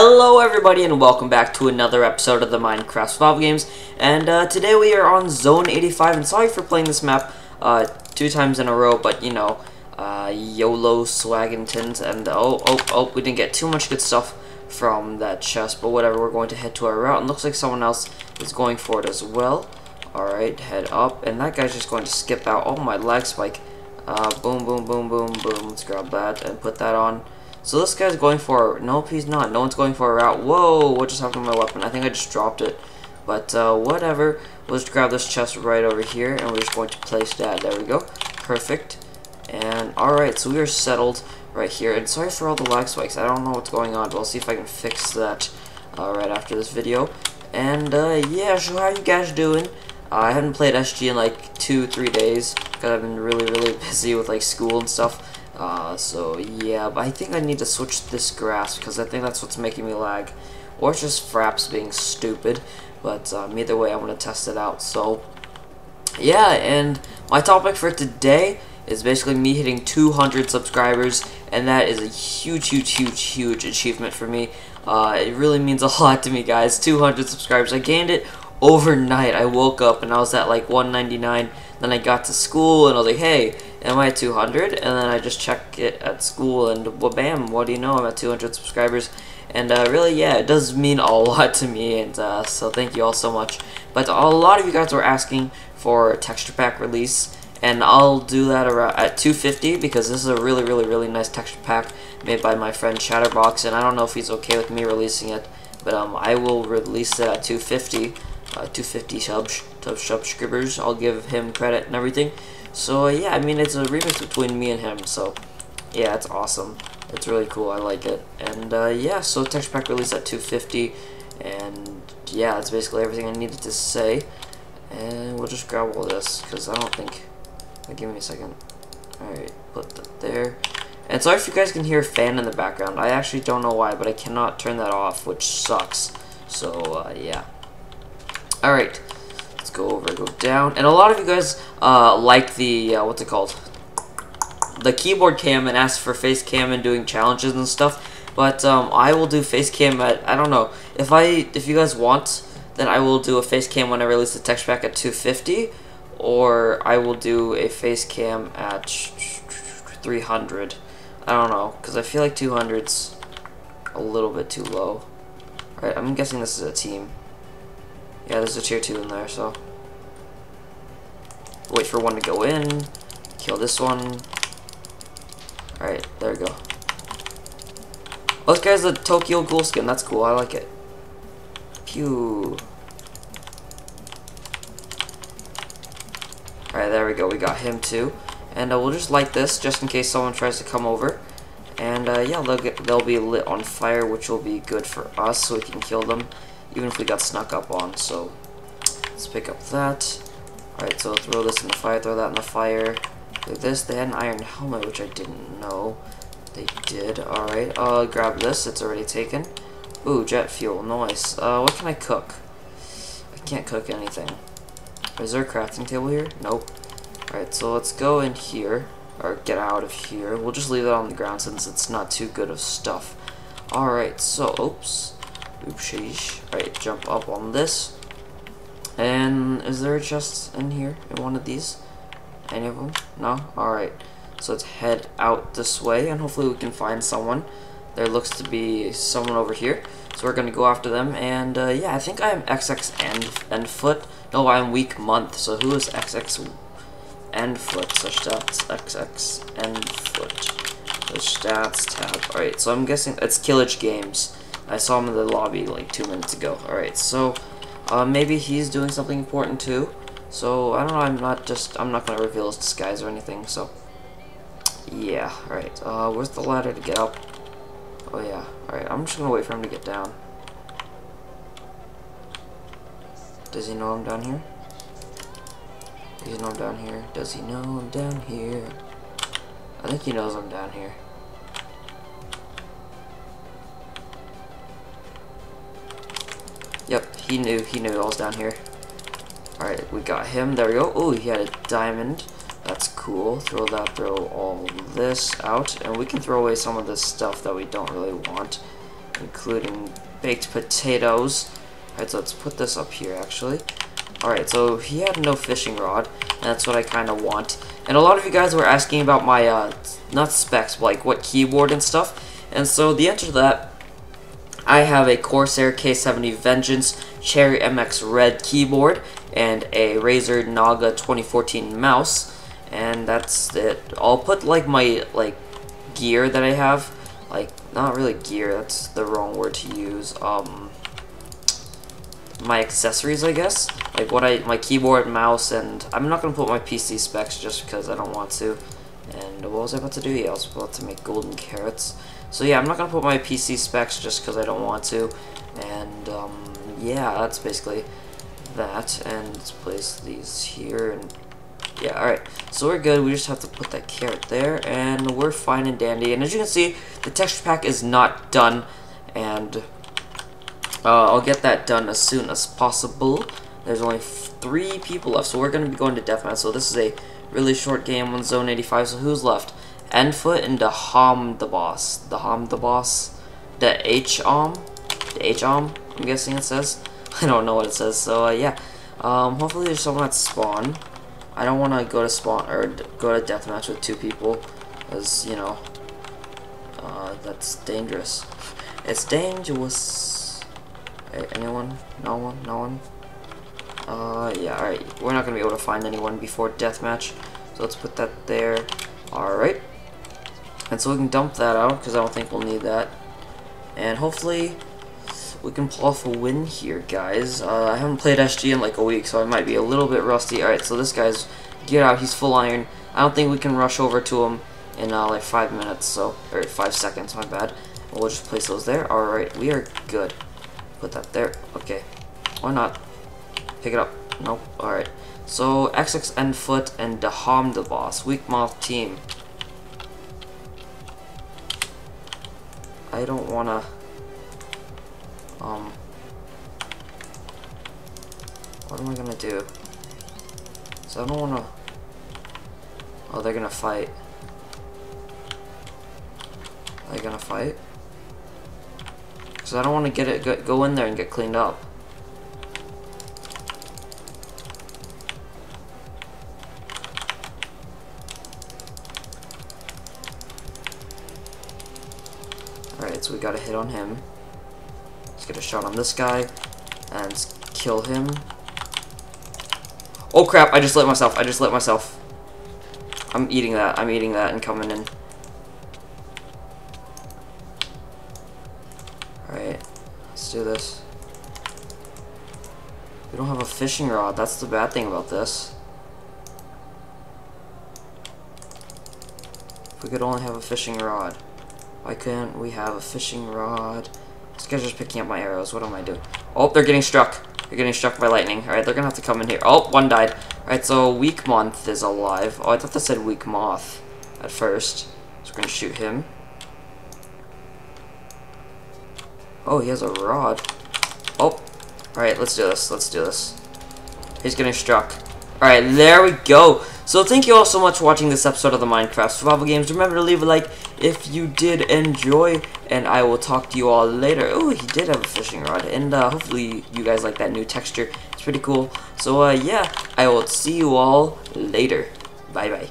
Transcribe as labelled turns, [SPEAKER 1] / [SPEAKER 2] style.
[SPEAKER 1] Hello everybody and welcome back to another episode of the Minecraft Survival Games. And uh, today we are on Zone 85 and sorry for playing this map uh, two times in a row but you know uh, YOLO Swaggingtons and oh oh oh we didn't get too much good stuff from that chest but whatever we're going to head to our route and looks like someone else is going for it as well. Alright head up and that guy's just going to skip out. Oh my lag spike. Uh, boom boom boom boom boom. Let's grab that and put that on so this guy's going for... Nope, he's not. No one's going for a route. Whoa, what just happened to my weapon? I think I just dropped it. But uh, whatever. We'll grab this chest right over here, and we're just going to place that. There we go. Perfect. And alright, so we are settled right here. And sorry for all the lag spikes. I don't know what's going on, but I'll see if I can fix that uh, right after this video. And uh, yeah, so how you guys doing? Uh, I haven't played SG in like two, three days because I've been really, really busy with like school and stuff. Uh, so yeah, but I think I need to switch this grass because I think that's what's making me lag. Or it's just Fraps being stupid. But um, either way, I want to test it out. So yeah, and my topic for today is basically me hitting 200 subscribers. And that is a huge, huge, huge, huge achievement for me. Uh, it really means a lot to me, guys. 200 subscribers. I gained it overnight. I woke up and I was at like 199 then I got to school and I was like, hey, am I at 200? And then I just check it at school and well, bam, what do you know? I'm at 200 subscribers. And uh, really, yeah, it does mean a lot to me, and uh, so thank you all so much. But a lot of you guys were asking for texture pack release, and I'll do that around at 250 because this is a really, really, really nice texture pack made by my friend Chatterbox, and I don't know if he's okay with me releasing it, but um, I will release it at 250 uh, 250 subs, subscribers. I'll give him credit and everything. So yeah, I mean it's a remix between me and him. So yeah, it's awesome. It's really cool. I like it. And uh, yeah, so texture pack release at 250, and yeah, that's basically everything I needed to say. And we'll just grab all this because I don't think. give me a second. Alright, put that there. And sorry if you guys can hear a fan in the background. I actually don't know why, but I cannot turn that off, which sucks. So, uh, yeah. Alright, let's go over, go down. And a lot of you guys uh, like the, uh, what's it called? The keyboard cam and ask for face cam and doing challenges and stuff. But um, I will do face cam at, I don't know, if I, if you guys want, then I will do a face cam when I release the text pack at 250. Or I will do a face cam at 300. I don't know, because I feel like 200's a little bit too low. Alright, I'm guessing this is a team. Yeah, there's a tier 2 in there, so... Wait for one to go in. Kill this one. Alright, there we go. Oh, this guy's a Tokyo Ghoul skin. That's cool. I like it. Pew. Alright, there we go. We got him too. And uh, we'll just light this just in case someone tries to come over. And uh, yeah, they'll, get, they'll be lit on fire, which will be good for us so we can kill them even if we got snuck up on. So let's pick up that. Alright, so throw this in the fire, throw that in the fire. This. They had an iron helmet, which I didn't know. They did. Alright, uh, grab this. It's already taken. Ooh, jet fuel. Nice. Uh, what can I cook? I can't cook anything. Is there a crafting table here? Nope. Alright, so let's go in here. Or get out of here. We'll just leave that on the ground since it's not too good of stuff. Alright, so, oops. Oopsies. Alright, jump up on this. And is there a chest in here in one of these? Any of them? No? Alright. So let's head out this way and hopefully we can find someone. There looks to be someone over here. So we're going to go after them. And uh, yeah, I think I am XX end foot. No, I'm weak month. So who is XX end foot? So stats XX end foot. The stats tab. Alright, so I'm guessing it's Killage Games. I saw him in the lobby like two minutes ago. Alright, so uh, maybe he's doing something important too. So I don't know, I'm not just I'm not gonna reveal his disguise or anything, so yeah, alright. Uh where's the ladder to get up? Oh yeah, alright, I'm just gonna wait for him to get down. Does he know I'm down here? Does he know I'm down here? Does he know I'm down here? I think he knows I'm down here. Yep, he knew, he knew I was down here. Alright, we got him, there we go. Oh, he had a diamond. That's cool. Throw that, throw all this out. And we can throw away some of this stuff that we don't really want. including baked potatoes. Alright, so let's put this up here, actually. Alright, so he had no fishing rod, and that's what I kind of want. And a lot of you guys were asking about my, uh, not specs, but like what keyboard and stuff. And so the answer to that, I have a Corsair K70 Vengeance Cherry MX Red keyboard and a Razer Naga 2014 mouse. And that's it. I'll put like my, like, gear that I have. Like, not really gear, that's the wrong word to use. Um, my accessories, I guess. Like what I, my keyboard, mouse, and I'm not gonna put my PC specs just because I don't want to. And what was I about to do? Yeah, I was about to make golden carrots. So yeah, I'm not gonna put my PC specs just because I don't want to. And um, yeah, that's basically that. And let's place these here and yeah, alright. So we're good. We just have to put that carrot there, and we're fine and dandy. And as you can see, the texture pack is not done, and uh, I'll get that done as soon as possible. There's only three people left, so we're going to be going to deathmatch. So this is a really short game on Zone 85. So who's left? Enfoot and Daham the boss. Daham the boss. The H-arm. The H-arm, I'm guessing it says. I don't know what it says, so uh, yeah. Um, hopefully there's someone at spawn. I don't want to go to spawn, or go to deathmatch with two people, because you know, uh, that's dangerous. It's dangerous. Anyone? No one? No one? Uh, yeah, alright. We're not to be able to find anyone before deathmatch. So let's put that there. Alright. And so we can dump that out, because I don't think we'll need that. And hopefully, we can pull off a win here, guys. Uh, I haven't played SG in like a week, so I might be a little bit rusty. Alright, so this guy's, get out, he's full iron. I don't think we can rush over to him in uh, like five minutes, so, or five seconds, my bad. We'll just place those there. Alright, we are good. Put that there. Okay. Why not? Pick it up. Nope. Alright. So, XX Foot and Daham the boss. Weak Moth team. I don't wanna... Um... What am I gonna do? So I don't wanna... Oh, they're gonna fight. Are they gonna fight? Because I don't want to get it go in there and get cleaned up. So we got a hit on him. Let's get a shot on this guy and kill him. Oh crap, I just lit myself. I just lit myself. I'm eating that. I'm eating that and coming in. Alright, let's do this. We don't have a fishing rod. That's the bad thing about this. If we could only have a fishing rod. Why couldn't we have a fishing rod? This guy's just picking up my arrows. What am I doing? Oh, they're getting struck. They're getting struck by lightning. Alright, they're gonna have to come in here. Oh, one died. Alright, so Weak Month is alive. Oh, I thought that said Weak Moth at first. So we're gonna shoot him. Oh, he has a rod. Oh. Alright, let's do this. Let's do this. He's getting struck. Alright, there we go. So thank you all so much for watching this episode of the Minecraft Survival Games. Remember to leave a like if you did enjoy, and I will talk to you all later. Oh, he did have a fishing rod, and uh, hopefully you guys like that new texture. It's pretty cool. So uh, yeah, I will see you all later. Bye-bye.